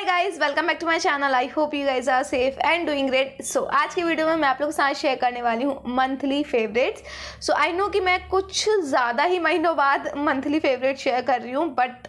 Hi guys welcome back to my channel I hope you guys are safe and doing great so आज की video में मैं आप लोगों के साथ शेयर करने वाली हूँ monthly favourites so I know कि मैं कुछ ज़्यादा ही महीनों बाद मंथली फेवरेट शेयर कर रही हूँ बट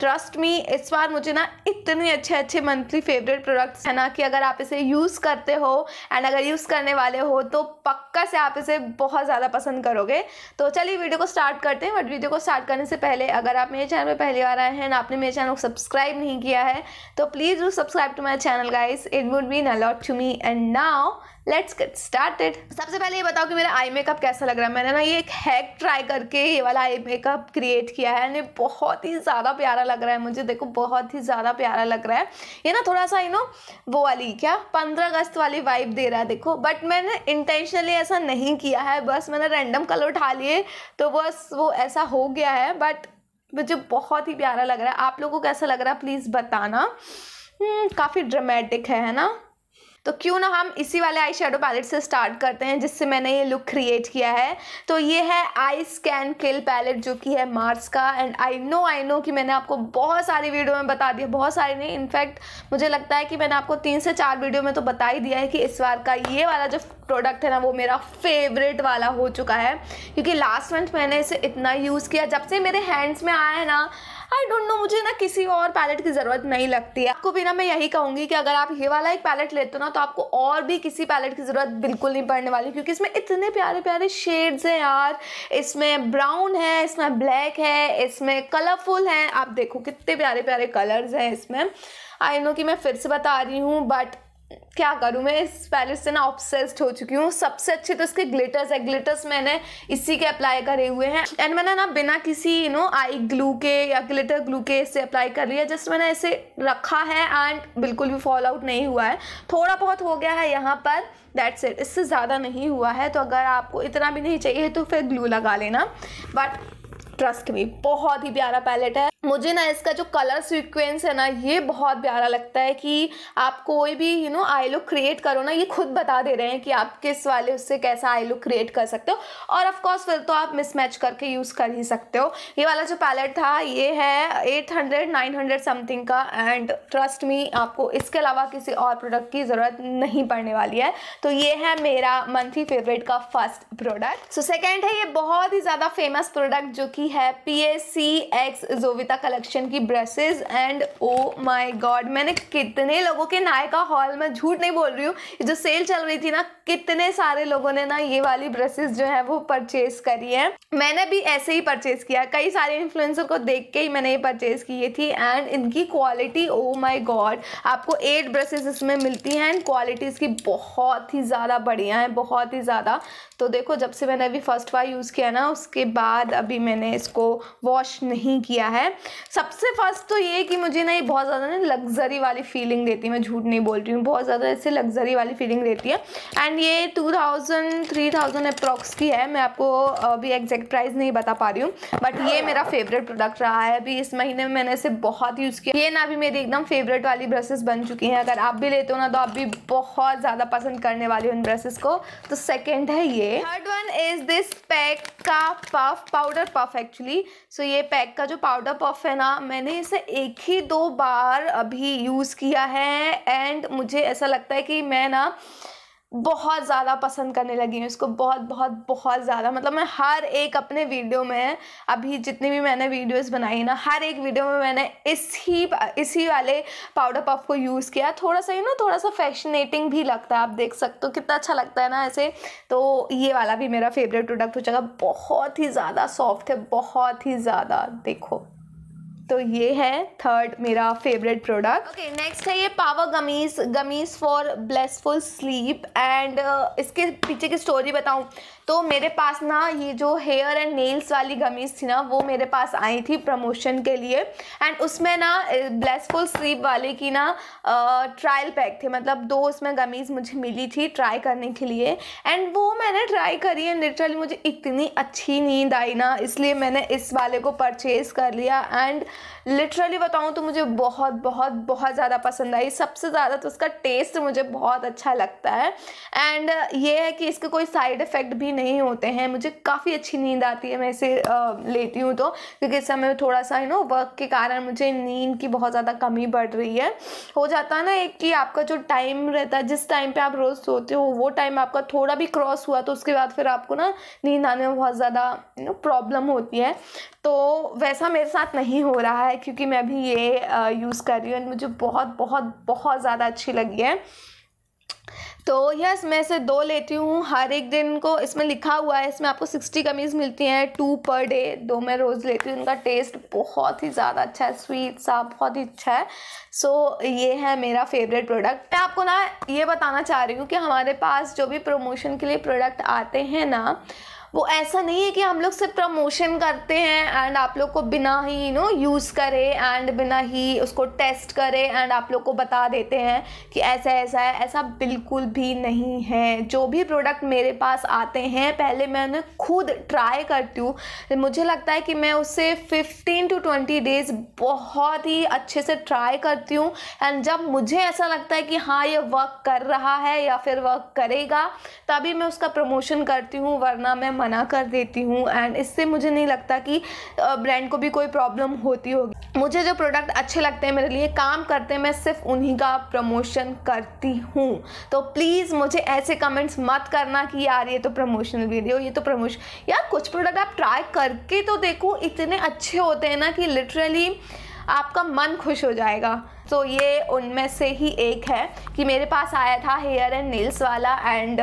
ट्रस्ट मी इस बार मुझे ना इतने अच्छे अच्छे मंथली फेवरेट प्रोडक्ट्स है ना कि अगर आप इसे यूज़ करते हो एंड अगर यूज़ करने वाले हो तो पक्का से आप इसे बहुत ज़्यादा पसंद करोगे। तो चलिए वीडियो को स्टार्ट करते हैं बट वीडियो को स्टार्ट करने से पहले अगर आप मेरे चैनल पर पहली बार आए हैं आपने मेरे चैनल को सब्सक्राइब नहीं किया है तो please do subscribe to my channel guys it would mean a lot to me and now let's get started सबसे पहले ये बताओ कि मेरा आई मेकअप कैसा लग रहा है? मैंने ना ये एक हैक ट्राई करके ये वाला आई मेकअप क्रिएट किया है। एंड बहुत ही ज़्यादा प्यारा लग रहा है मुझे। देखो, बहुत ही ज़्यादा प्यारा लग रहा है। ये ना थोड़ा सा यू नो वो वाली, क्या? पंद्रह अगस्त वाली वाइब दे रहा है, देखो। बट मैंने इंटेंशनली ऐसा नहीं किया है। बस मैंने रैंडम कलर उठा लिए तो बस वो ऐसा हो गया है। बट मुझे बहुत ही प्यारा लग रहा है। आप लोगों को कैसा लग रहा है? प्लीज़ बताना। हम्म, काफ़ी ड्रामेटिक है है ना? तो क्यों ना हम इसी वाले आई शेडो पैलेट से स्टार्ट करते हैं, जिससे मैंने ये लुक क्रिएट किया है। तो ये है आई स्कैन किल पैलेट जो कि है मार्स का। And I know I know कि मैंने आपको बहुत सारी वीडियो में बता दिया, बहुत सारी नहीं इनफैक्ट मुझे लगता है कि मैंने आपको तीन से चार वीडियो में तो बता ही दिया है कि इस बार का ये वाला जो प्रोडक्ट है ना, वो मेरा फेवरेट वाला हो चुका है। क्योंकि लास्ट मंथ मैंने इसे इतना यूज़ किया। जब से मेरे हैंड्स में आया है ना आई डोंट नो मुझे ना किसी और पैलेट की ज़रूरत नहीं लगती है। आपको भी ना मैं यही कहूँगी कि अगर आप ये वाला एक पैलेट लेते हो ना तो आपको और भी किसी पैलेट की ज़रूरत बिल्कुल नहीं पड़ने वाली, क्योंकि इसमें इतने प्यारे प्यारे शेड्स हैं यार। इसमें ब्राउन है, इसमें ब्लैक है, इसमें कलरफुल है। आप देखो कितने प्यारे प्यारे कलर्स हैं इसमें। आई नो कि मैं फिर से बता रही हूँ बट क्या करूँ? मैं इस पैलेट से ना ऑब्सेस्ड हो चुकी हूँ। सबसे अच्छे तो इसके ग्लिटर्स है। ग्लिटर्स मैंने इसी के अप्लाई करे हुए हैं। एंड मैंने ना बिना किसी यू नो आई ग्लू के या ग्लिटर ग्लू के इसे अप्लाई कर लिया। जस्ट मैंने इसे रखा है एंड बिल्कुल भी फॉल आउट नहीं हुआ है। थोड़ा बहुत हो गया है यहाँ पर। दैट्स इट इससे ज़्यादा नहीं हुआ है। तो अगर आपको इतना भी नहीं चाहिए तो फिर ग्लू लगा लेना। बट ट्रस्ट मी बहुत ही प्यारा पैलेट है। मुझे ना इसका जो कलर सीक्वेंस है ना, ये बहुत प्यारा लगता है कि आप कोई भी you know I look create करो ना, ये खुद बता दे रहे हैं कि आप किस वाले उससे कैसा आई लुक क्रिएट कर सकते हो। और ऑफ़ कोर्स फिर तो आप मिसमैच करके यूज़ कर ही सकते हो। ये वाला जो पैलेट था, ये है eight hundred nine hundred something का। एंड ट्रस्ट मी आपको इसके अलावा किसी और प्रोडक्ट की ज़रूरत नहीं पड़ने वाली है। तो ये है मेरा मंथली फेवरेट का फ़र्स्ट प्रोडक्ट सो सेकेंड है, ये बहुत ही ज़्यादा फ़ेमस प्रोडक्ट जो कि है P S C X Jovita collection की brushes and oh my god मैंने कितने लोगों के नायका हॉल में झूठ नहीं बोल रही हूँ। जो सेल चल रही थी ना, कितने सारे लोगों ने ना ये वाली ब्रशेज जो है वो परचेज करी है। मैंने भी ऐसे ही परचेज किया। कई सारे इन्फ्लुएंसर को देख के ही मैंने ये परचेज की थी एंड इनकी क्वालिटी ओ माई गॉड आपको एट ब्रशेज इसमें मिलती हैं एंड क्वालिटी इसकी बहुत ही ज़्यादा बढ़िया है, बहुत ही ज़्यादा। तो देखो, जब से मैंने अभी फ़र्स्ट बार यूज़ किया ना, उसके बाद अभी मैंने इसको वॉश नहीं किया है। सबसे फ़र्स्ट तो ये कि मुझे ना ये बहुत ज़्यादा ना लग्जरी वाली फीलिंग देती है। मैं झूठ नहीं बोल रही हूँ, बहुत ज़्यादा ऐसे लग्जरी वाली फीलिंग देती है। एंड ये two thousand three thousand approx की है। मैं आपको अभी एग्जैक्ट प्राइस नहीं बता पा रही हूँ बट ये मेरा फेवरेट प्रोडक्ट रहा है। अभी इस महीने में मैंने इसे बहुत यूज़ किया। ये ना अभी मेरी एकदम फेवरेट वाली ब्रशेज़ बन चुकी हैं। अगर आप भी लेते हो ना तो आप भी बहुत ज़्यादा पसंद करने वाली हो इन ब्रशेज़ को। तो सेकेंड है ये। Third one is this PAC का puff powder puff actually so ये पैक का जो पाउडर पफ है ना, मैंने इसे एक ही दो बार अभी यूज़ किया है एंड मुझे ऐसा लगता है कि मैं ना बहुत ज़्यादा पसंद करने लगी हूँ इसको, बहुत बहुत बहुत ज़्यादा। मतलब मैं हर एक अपने वीडियो में, अभी जितनी भी मैंने वीडियोस बनाई ना, हर एक वीडियो में मैंने इसी इसी वाले पाउडर पफ को यूज़ किया। थोड़ा सा ही ना, थोड़ा सा फैशनेटिंग भी लगता है, आप देख सकते हो, कितना अच्छा लगता है ना ऐसे। तो ये वाला भी मेरा फेवरेट प्रोडक्ट हो जाएगा। बहुत ही ज़्यादा सॉफ्ट है, बहुत ही ज़्यादा, देखो। तो ये है थर्ड मेरा फेवरेट प्रोडक्ट ओके नेक्स्ट है ये power gummies gummies for blissful sleep and इसके पीछे की स्टोरी बताऊँ तो मेरे पास ना ये जो हेयर एंड नेल्स वाली गमीज थी ना, वो मेरे पास आई थी प्रमोशन के लिए एंड उसमें ना ब्लेसफुल स्लीप वाले की ना ट्रायल पैक थे। मतलब दो उसमें गमीज मुझे मिली थी ट्राई करने के लिए एंड वो मैंने ट्राई करी है लिटरली मुझे इतनी अच्छी नींद आई ना, इसलिए मैंने इस वाले को परचेज़ कर लिया एंड लिटरली बताऊँ तो मुझे बहुत बहुत बहुत ज़्यादा पसंद आई। सबसे ज़्यादा तो उसका टेस्ट मुझे बहुत अच्छा लगता है। एंड ये है कि इसके कोई साइड इफ़ेक्ट भी नहीं होते हैं। मुझे काफ़ी अच्छी नींद आती है। मैं इसे लेती हूँ तो क्योंकि इस समय थोड़ा सा यू नो वर्क के कारण मुझे नींद की बहुत ज़्यादा कमी बढ़ रही है। हो जाता है ना एक कि आपका जो टाइम रहता है, जिस टाइम पे आप रोज़ सोते हो, वो टाइम आपका थोड़ा भी क्रॉस हुआ तो उसके बाद फिर आपको ना नींद आने में बहुत ज़्यादा यू नो प्रॉब्लम होती है। तो वैसा मेरे साथ नहीं हो रहा है क्योंकि मैं भी ये यूज़ कर रही हूँ मुझे बहुत बहुत बहुत ज़्यादा अच्छी लगी है। तो यस मैं इसे दो लेती हूँ। हर एक दिन को इसमें लिखा हुआ है, इसमें आपको सिक्सटी कमीज़ मिलती हैं टू पर डे दो मैं रोज़ लेती हूँ। उनका टेस्ट बहुत ही ज़्यादा अच्छा है स्वीट सा, बहुत ही अच्छा है। सो ये है मेरा फेवरेट प्रोडक्ट मैं आपको ना ये बताना चाह रही हूँ कि हमारे पास जो भी प्रमोशन के लिए प्रोडक्ट आते हैं ना वो ऐसा नहीं है कि हम लोग सिर्फ़ प्रमोशन करते हैं एंड आप लोग को बिना ही यू नो यूज़ करें एंड बिना ही उसको टेस्ट करें एंड आप लोग को बता देते हैं कि ऐसा ऐसा है। ऐसा बिल्कुल भी नहीं है। जो भी प्रोडक्ट मेरे पास आते हैं, पहले मैं उन्हें खुद ट्राई करती हूँ। मुझे लगता है कि मैं उससे फिफ्टीन टू ट्वेंटी डेज़ बहुत ही अच्छे से ट्राई करती हूँ। एंड जब मुझे ऐसा लगता है कि हाँ ये वर्क कर रहा है या फिर वर्क करेगा, तभी मैं उसका प्रमोशन करती हूँ, वरना मैं मना कर देती हूँ एंड इससे मुझे नहीं लगता कि ब्रांड को भी कोई प्रॉब्लम होती होगी। मुझे जो प्रोडक्ट अच्छे लगते हैं, मेरे लिए काम करते हैं, मैं सिर्फ़ उन्हीं का प्रमोशन करती हूँ। तो प्लीज़ मुझे ऐसे कमेंट्स मत करना कि यार, ये तो प्रमोशनल वीडियो ये तो प्रमोशन यार, कुछ प्रोडक्ट आप ट्राई करके तो देखो, इतने अच्छे होते हैं ना कि लिटरली आपका मन खुश हो जाएगा। तो ये उनमें से ही एक है कि मेरे पास आया था हेयर एंड नेल्स वाला एंड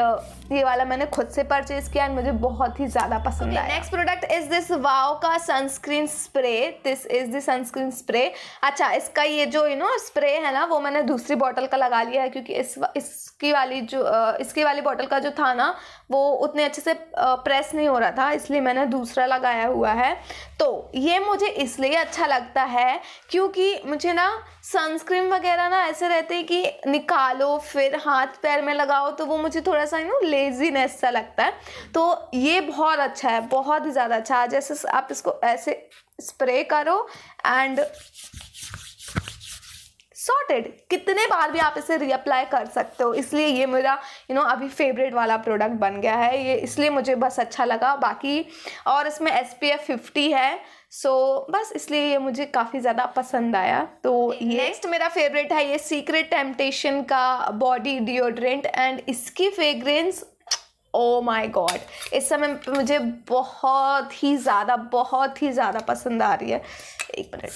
ये वाला मैंने खुद से परचेज किया एंड मुझे बहुत ही ज़्यादा पसंद okay, आया। Next product is this wow का sunscreen spray this is the sunscreen spray अच्छा इसका ये जो यू नो स्प्रे है ना वो मैंने दूसरी बॉटल का लगा लिया है क्योंकि इस इसकी वाली जो इसकी वाली बॉटल का जो था ना वो उतने अच्छे से प्रेस नहीं हो रहा था इसलिए मैंने दूसरा लगाया हुआ है। तो ये मुझे इसलिए अच्छा लगता है क्योंकि मुझे ना सनस्क्रीन वगैरह ना ऐसे रहते हैं कि निकालो फिर हाथ पैर में लगाओ तो वो मुझे थोड़ा सा यू नो लेजीनेस सा लगता है। तो ये बहुत अच्छा है, बहुत ही ज़्यादा अच्छा है। जैसे आप इसको ऐसे स्प्रे करो एंड सॉर्टेड कितने बार भी आप इसे रीअप्लाई कर सकते हो। इसलिए ये मेरा यू नो अभी फेवरेट वाला प्रोडक्ट बन गया है। ये इसलिए मुझे बस अच्छा लगा। बाकी और इसमें एस पी है। सो so, बस इसलिए ये मुझे काफ़ी ज़्यादा पसंद आया। तो ये नेक्स्ट मेरा फेवरेट है ये सीक्रेट टेम्पटेशन का बॉडी डिओड्रेंट एंड इसकी फ्रेग्रेंस ओ माय गॉड इस समय मुझे बहुत ही ज़्यादा बहुत ही ज़्यादा पसंद आ रही है। एक मिनट।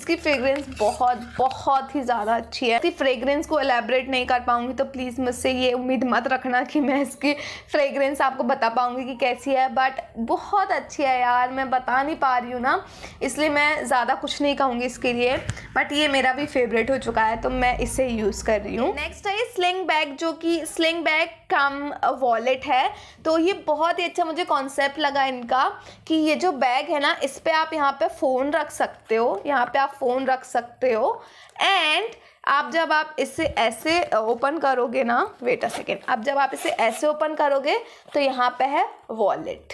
इसकी फ्रेगरेंस बहुत बहुत ही ज़्यादा अच्छी है। इसकी फ्रेगरेंस को एलेबरेट नहीं कर पाऊँगी तो प्लीज़ मुझसे ये उम्मीद मत रखना कि मैं इसकी फ्रेगरेंस आपको बता पाऊँगी कि कैसी है बट बहुत अच्छी है यार, मैं बता नहीं पा रही हूँ ना, इसलिए मैं ज़्यादा कुछ नहीं कहूँगी इसके लिए बट ये मेरा भी फेवरेट हो चुका है तो मैं इसे यूज़ कर रही हूँ। नेक्स्ट है स्लिंग बैग जो कि स्लिंग बैग कम वॉलेट है तो ये बहुत ही अच्छा मुझे कॉन्सेप्ट लगा इनका, कि ये जो बैग है ना, इस पर आप यहाँ पे फ़ोन रख सकते हो, यहाँ पे आप फ़ोन रख सकते हो। एंड आप जब आप इसे ऐसे ओपन करोगे ना वेट अ सेकेंड अब जब आप इसे ऐसे ओपन करोगे तो यहाँ पे है वॉलेट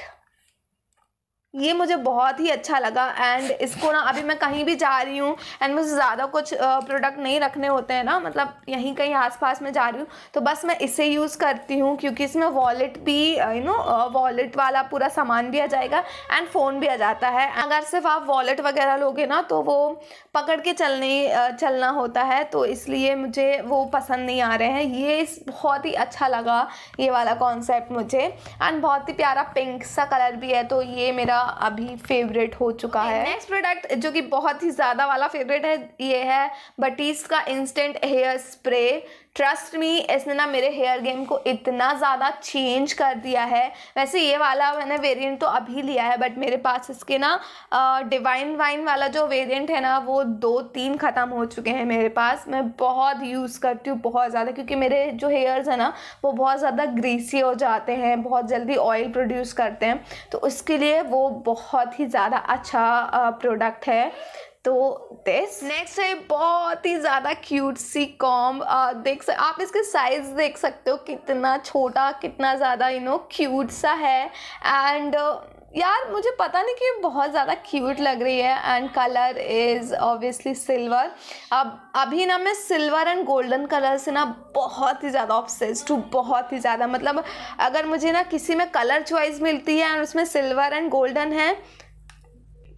ये मुझे बहुत ही अच्छा लगा एंड इसको ना अभी मैं कहीं भी जा रही हूँ एंड मुझे ज़्यादा कुछ प्रोडक्ट नहीं रखने होते हैं ना मतलब यहीं कहीं आसपास में जा रही हूँ तो बस मैं इसे यूज़ करती हूँ क्योंकि इसमें वॉलेट भी यू नो वॉलेट वाला पूरा सामान भी आ जाएगा एंड फ़ोन भी आ जाता है। अगर सिर्फ़ आप वॉलेट वगैरह लोगे ना तो वो पकड़ के चलने चलना होता है तो इसलिए मुझे वो पसंद नहीं आ रहे हैं। ये बहुत ही अच्छा लगा, ये वाला कॉन्सेप्ट मुझे। एंड बहुत ही प्यारा पिंक सा कलर भी है तो ये मेरा अभी फेवरेट हो चुका है। नेक्स्ट प्रोडक्ट जो कि बहुत ही ज़्यादा वाला फेवरेट है ये है बटीस का instant hair spray trust me इसने ना मेरे हेयर गेम को इतना ज़्यादा चेंज कर दिया है। वैसे ये वाला मैंने वेरिएंट तो अभी लिया है बट मेरे पास इसके ना डिवाइन वाइन वाला जो वेरिएंट है ना, वो दो तीन ख़त्म हो चुके हैं मेरे पास। मैं बहुत यूज़ करती हूँ, बहुत ज़्यादा, क्योंकि मेरे जो हेयर्स हैं ना, वो बहुत ज़्यादा ग्रीसी हो जाते हैं, बहुत जल्दी ऑयल प्रोड्यूस करते हैं। तो उसके लिए वो बहुत ही ज़्यादा अच्छा प्रोडक्ट है। तो दिस नेक्स्ट है, बहुत ही ज़्यादा क्यूट सी कॉम देख सक आप इसके साइज़ देख सकते हो कितना छोटा, कितना ज़्यादा यू नो क्यूट सा है. एंड यार, मुझे पता नहीं कि बहुत ज़्यादा क्यूट लग रही है. And colour is obviously silver अब, अभी ना मैं सिल्वर एंड गोल्डन कलर से ना बहुत ही ज़्यादा ऑब्सेस्ड हूँ, बहुत ही ज़्यादा. मतलब अगर मुझे ना किसी में कलर चॉइस मिलती है एंड उसमें सिल्वर एंड गोल्डन है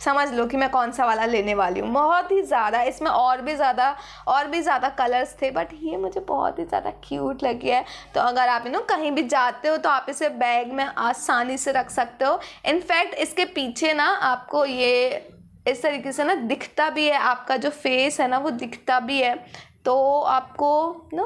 समझ लो कि मैं कौन सा वाला लेने वाली हूँ। बहुत ही ज़्यादा, इसमें और भी ज़्यादा, और भी ज़्यादा कलर्स थे बट ये मुझे बहुत ही ज़्यादा क्यूट लगी है। तो अगर आप नो कहीं भी जाते हो तो आप इसे बैग में आसानी से रख सकते हो। इनफैक्ट इसके पीछे ना आपको ये इस तरीके से ना दिखता भी है, आपका जो फेस है ना, वो दिखता भी है। तो आपको नो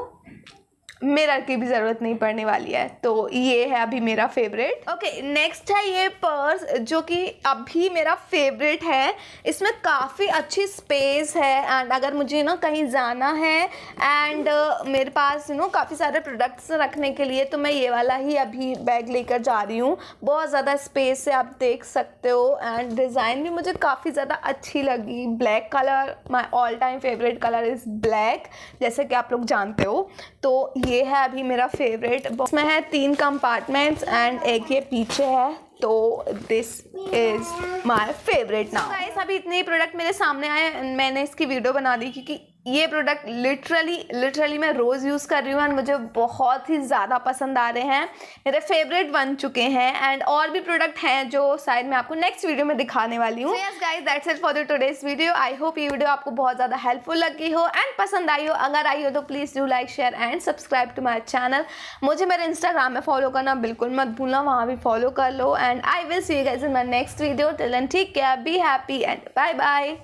मिरर की भी ज़रूरत नहीं पड़ने वाली है तो ये है अभी मेरा फेवरेट ओके नेक्स्ट है ये पर्स जो कि अभी मेरा फेवरेट है. इसमें काफ़ी अच्छी स्पेस है एंड अगर मुझे ना कहीं जाना है एंड uh, मेरे पास यू नो काफ़ी सारे प्रोडक्ट्स रखने के लिए तो मैं ये वाला ही अभी बैग लेकर जा रही हूँ. बहुत ज़्यादा स्पेस है आप देख सकते हो एंड डिज़ाइन भी मुझे काफ़ी ज़्यादा अच्छी लगी. Black colour my all time favourite colour is black जैसे कि आप लोग जानते हो. तो ये ये है अभी मेरा फेवरेट इसमें है, तीन कंपार्टमेंट्स एंड एक ये पीछे है तो this is my favourite now guys अभी इतने प्रोडक्ट मेरे सामने आए मैंने इसकी वीडियो बना दी क्योंकि ये प्रोडक्ट लिटरली लिटरली मैं रोज़ यूज़ कर रही हूँ एंड मुझे बहुत ही ज़्यादा पसंद आ रहे हैं। मेरे फेवरेट बन चुके हैं एंड और भी प्रोडक्ट हैं जो शायद मैं आपको नेक्स्ट वीडियो में दिखाने वाली हूँ। Yes guys that's it for the today's video I hope ये वीडियो आपको बहुत ज़्यादा हेल्पफुल लगी हो एंड पसंद आई हो। अगर आई हो तो please do like share and subscribe to my channel मुझे मेरे इंस्टाग्राम में फॉलो करना बिल्कुल मत भूलना, वहाँ भी फॉलो कर लो and I will see guys in my next video till and ठीक है be happy and bye bye